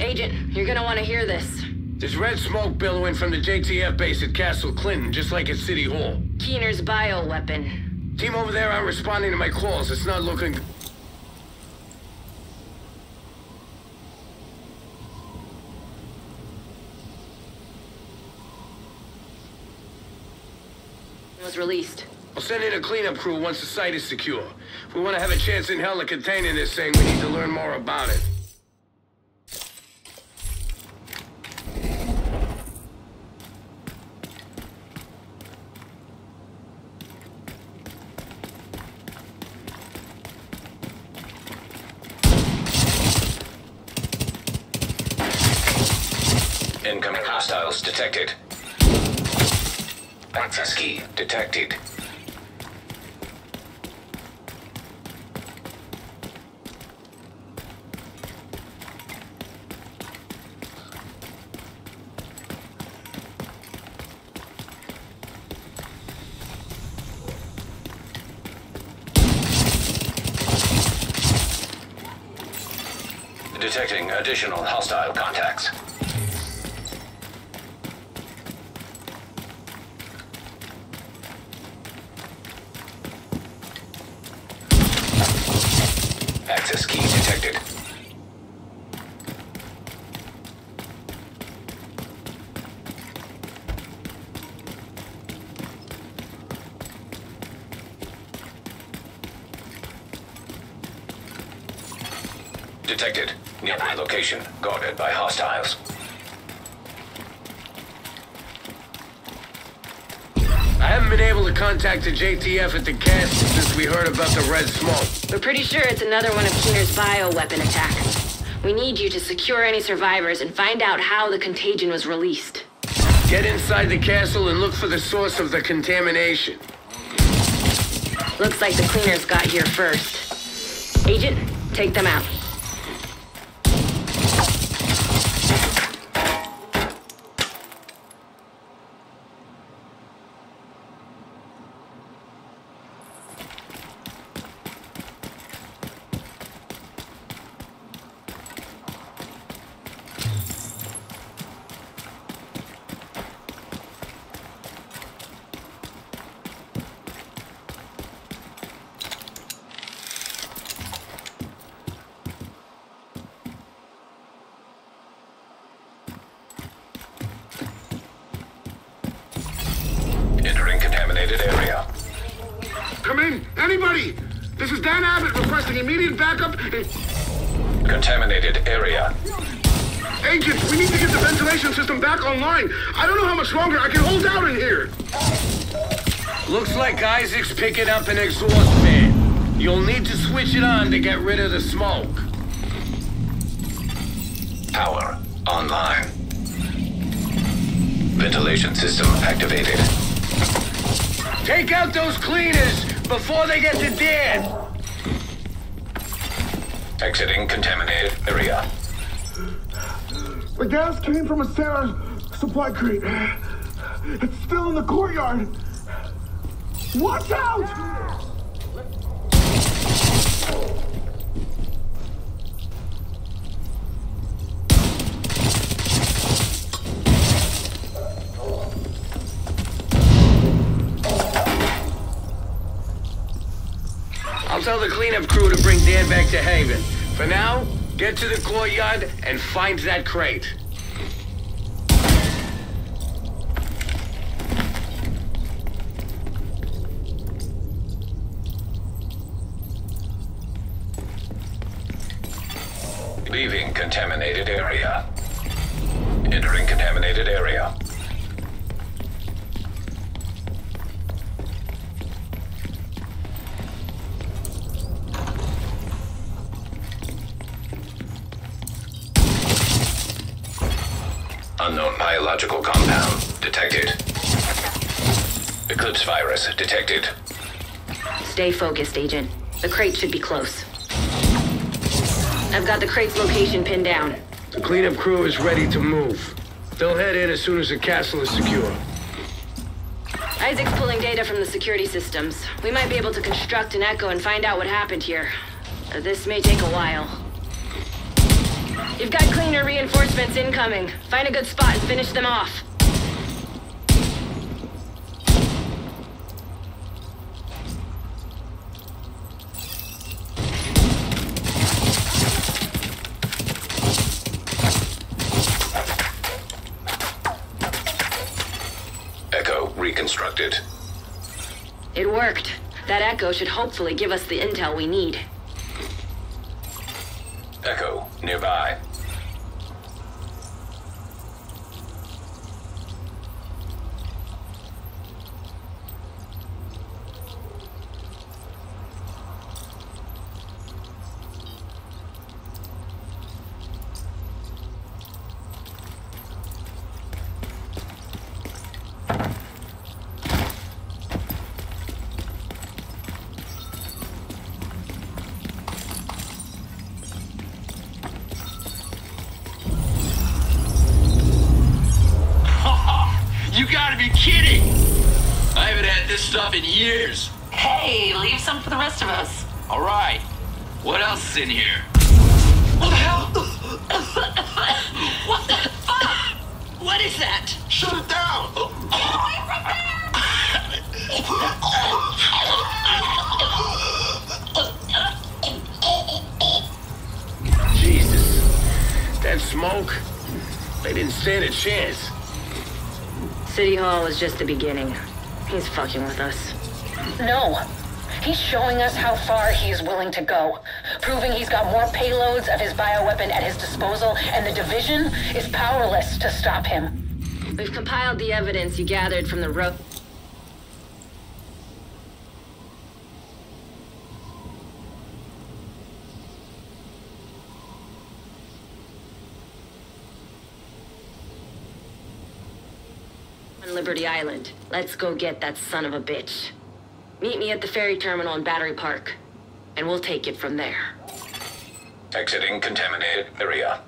Agent, you're gonna want to hear this. There's red smoke billowing from the JTF base at Castle Clinton, just like at City Hall. Keener's bioweapon. Team over there aren't responding to my calls. It's not looking... It was released. I'll send in a cleanup crew once the site is secure. If we want to have a chance in hell of containing this thing, we need to learn more about it. Incoming hostiles detected. Access key detected. Detecting additional hostile contacts. Access key detected. Detected. Nearby location guarded by hostiles. I haven't been able to contact the JTF at the castle since we heard about the red smoke. We're pretty sure it's another one of Keener's bioweapon attacks. We need you to secure any survivors and find out how the contagion was released. Get inside the castle and look for the source of the contamination. Looks like the cleaners got here first. Agent, take them out. Entering contaminated area. Come in! Anybody! This is Dan Abbott requesting immediate backup. Contaminated area. Agent, we need to get the ventilation system back online. I don't know how much longer I can hold out in here. Looks like Isaac's picking up an exhaust fan. You'll need to switch it on to get rid of the smoke. Power online. Ventilation system activated. Take out those cleaners before they get to Dan. Exiting contaminated area. The gas came from a Sarah supply crate. It's still in the courtyard. Watch out! I'll tell the cleanup crew to bring Dan back to Haven. For now, get to the courtyard and find that crate. Leaving contaminated area. Entering contaminated area. Unknown biological compound detected. Eclipse virus detected. Stay focused, Agent. The crate should be close. I've got the crate's location pinned down. The cleanup crew is ready to move. They'll head in as soon as the castle is secure. Isaac's pulling data from the security systems. We might be able to construct an echo and find out what happened here. This may take a while. You've got cleaner reinforcements incoming. Find a good spot and finish them off. Echo reconstructed. It worked. That echo should hopefully give us the intel we need. Echo nearby. This stuff in years. Hey, leave some for the rest of us. All right. What else is in here? What the hell? what the fuck? What is that? Shut it down! Get away from there! Jesus. That smoke? They didn't stand a chance. City Hall is just the beginning. He's fucking with us. No. He's showing us how far he's willing to go, proving he's got more payloads of his bioweapon at his disposal, and the Division is powerless to stop him. We've compiled the evidence you gathered from the road. Liberty Island. Let's go get that son of a bitch. Meet me at the ferry terminal in Battery Park, and we'll take it from there. Exiting contaminated area.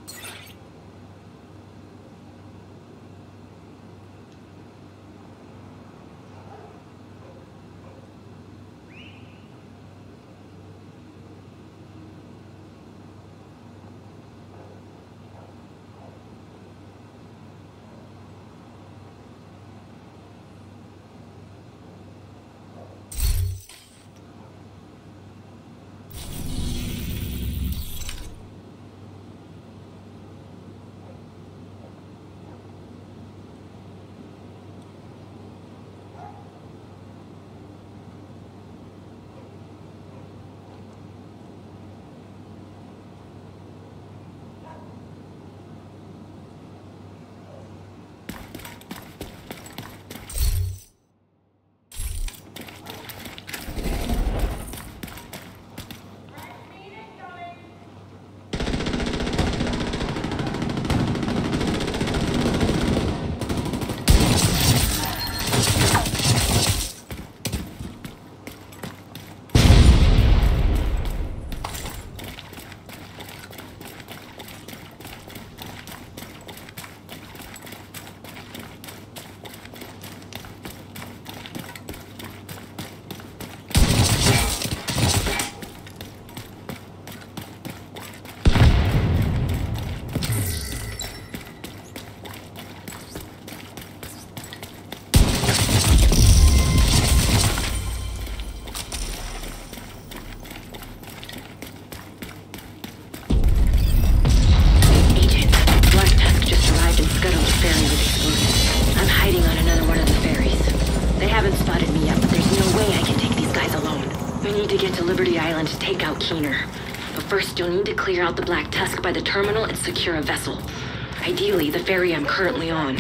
Haven't spotted me yet, but there's no way I can take these guys alone. We need to get to Liberty Island to take out Keener. But first, you'll need to clear out the Black Tusk by the terminal and secure a vessel. Ideally, the ferry I'm currently on.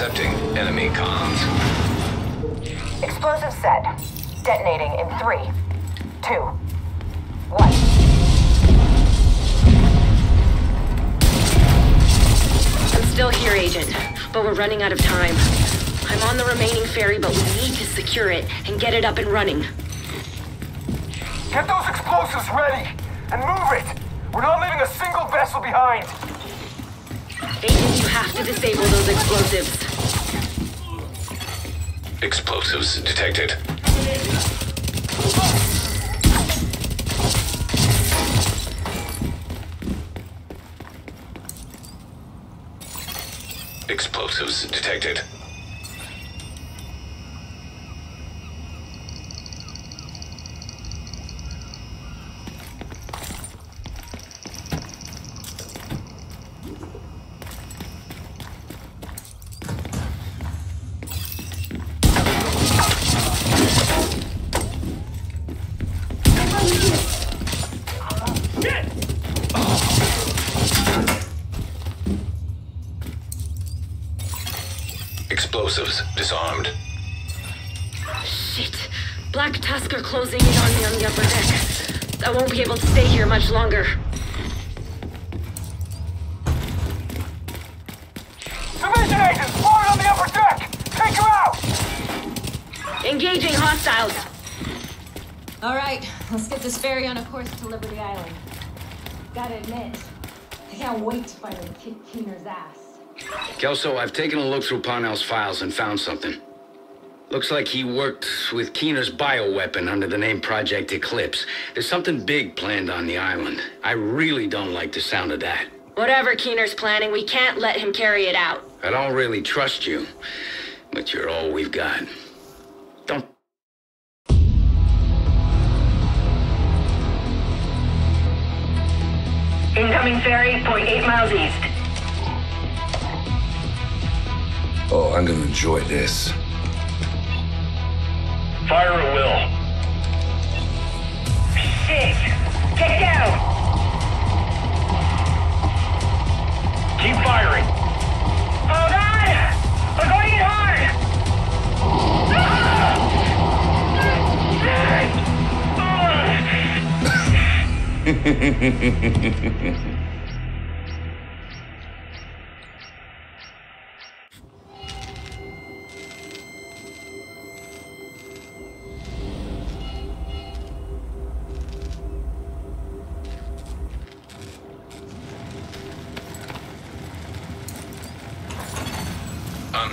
Intercepting enemy comms. Explosive set. Detonating in three, two, one. I'm still here, Agent, but we're running out of time. I'm on the remaining ferry, but we need to secure it and get it up and running. Get those explosives ready! And move it! We're not leaving a single vessel behind! Agent, you have to disable those explosives. Explosives detected. Explosives detected. Explosives disarmed. Shit. Black Tusk are closing in on me on the upper deck. I won't be able to stay here much longer. Division agents spotted on the upper deck! Take her out! Engaging hostiles. All right, let's get this ferry on a course to Liberty Island. Gotta admit, I can't wait to finally kick Keener's ass. Kelso, I've taken a look through Parnell's files and found something. Looks like he worked with Keener's bioweapon under the name Project Eclipse. There's something big planned on the island. I really don't like the sound of that. Whatever Keener's planning, we can't let him carry it out. I don't really trust you, but you're all we've got. Don't Incoming ferry, point eight miles east. Oh, I'm gonna enjoy this. Fire at will. Shit! Get down! Keep firing. Oh god! We're going in hard!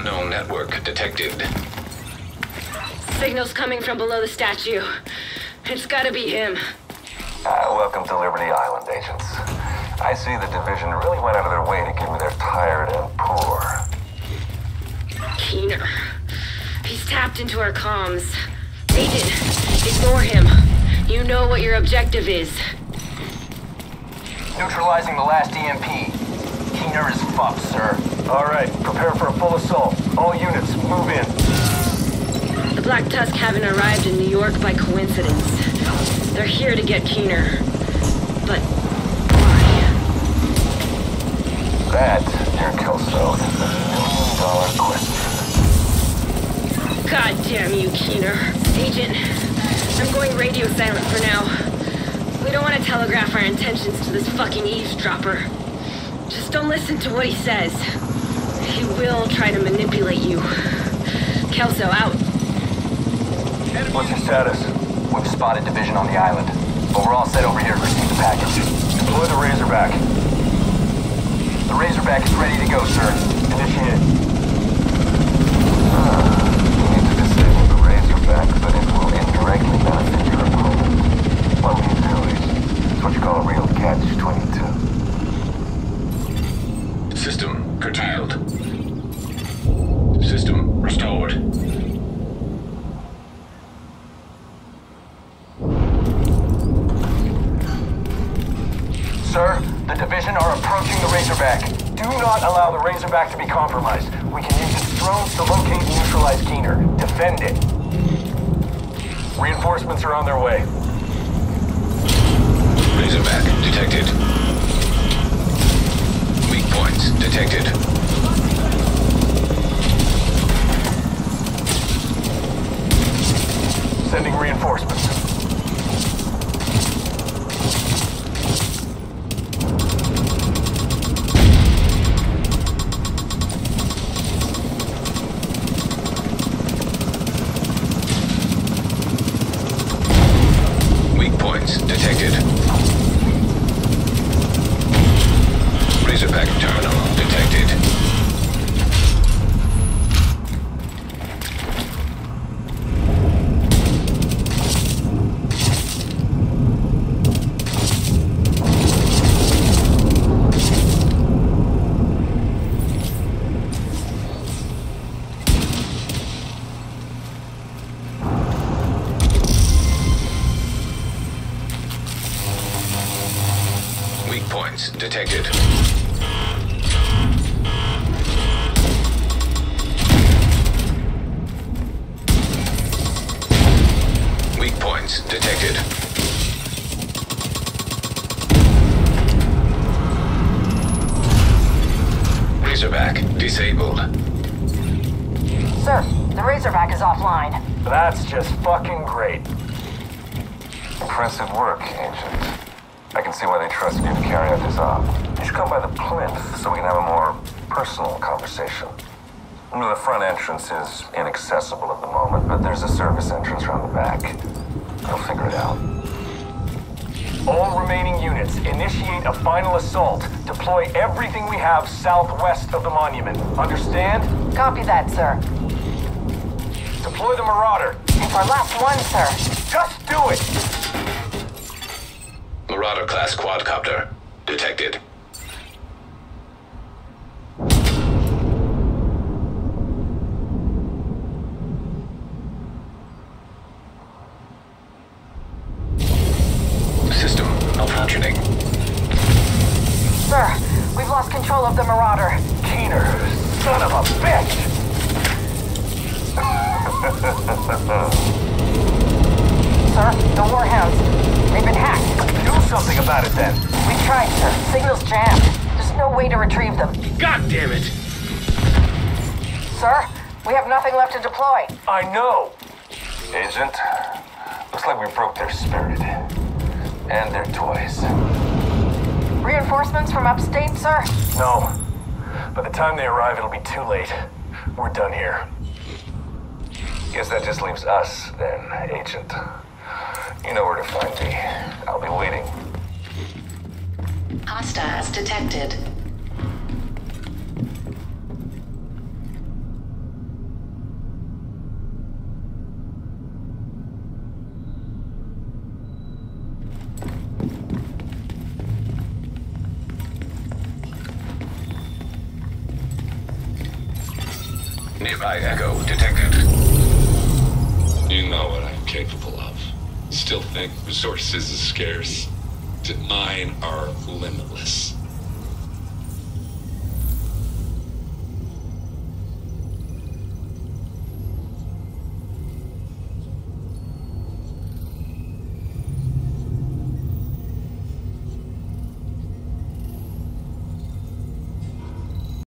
Unknown network detected. Signals coming from below the statue. It's gotta be him. Uh, welcome to Liberty Island, agents. I see the division really went out of their way to give me their tired and poor. Keener. He's tapped into our comms. Agent, ignore him. You know what your objective is. Neutralizing the last EMP. Keener is fucked, sir. All right, prepare for a full assault. All units, move in. The Black Tusk haven't arrived in New York by coincidence. They're here to get Keener. But why? That, dear Kelso, is the million dollar question. God damn you, Keener. Agent, I'm going radio silent for now. We don't want to telegraph our intentions to this fucking eavesdropper. Just don't listen to what he says. He will try to manipulate you. Kelso out. What's your status? We've spotted division on the island, but we're all set over here to receive the package. Deploy the Razorback. The Razorback is ready to go, sir. Initiate. You ah, need to disable the Razorback, but it will indirectly benefit your opponent. What we do is, it's what you call a real catch-22. System curtailed. System restored. Sir, the division are approaching the Razorback. Do not allow the Razorback to be compromised. We can use its drones to locate and neutralize Keener. Defend it. Reinforcements are on their way. Razorback detected. Weak points detected. Sending reinforcements. Detected. Weak points detected. Razorback disabled. Sir, the Razorback is offline. That's just fucking great. Impressive work, Agent. I can see why they trusted you to carry out this op. You should come by the plinth so we can have a more personal conversation. The front entrance is inaccessible at the moment, but there's a service entrance around the back. I'll figure it out. All remaining units, initiate a final assault. Deploy everything we have southwest of the monument. Understand? Copy that, sir. Deploy the Marauder. It's our last one, sir. Just do it! Marauder class quadcopter detected. Agent, looks like we broke their spirit. And their toys. Reinforcements from upstate, sir? No. By the time they arrive, it'll be too late. We're done here. Guess that just leaves us, then, Agent. You know where to find me. I'll be waiting. Hostiles detected. Nearby Echo detected. You know what I'm capable of. Still think resources is scarce. Mine are limitless.